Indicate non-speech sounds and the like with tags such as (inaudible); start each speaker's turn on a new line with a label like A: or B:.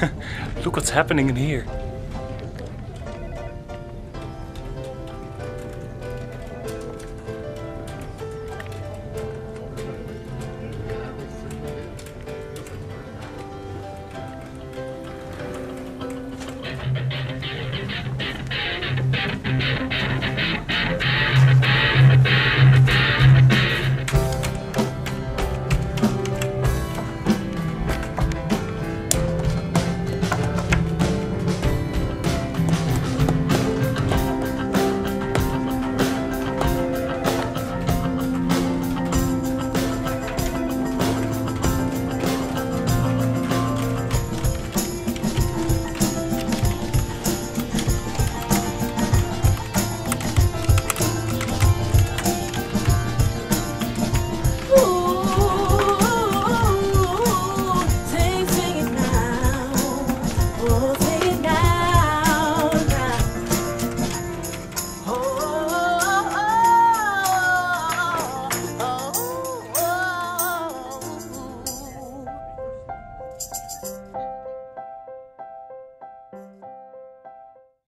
A: (laughs) Look what's happening in here. world.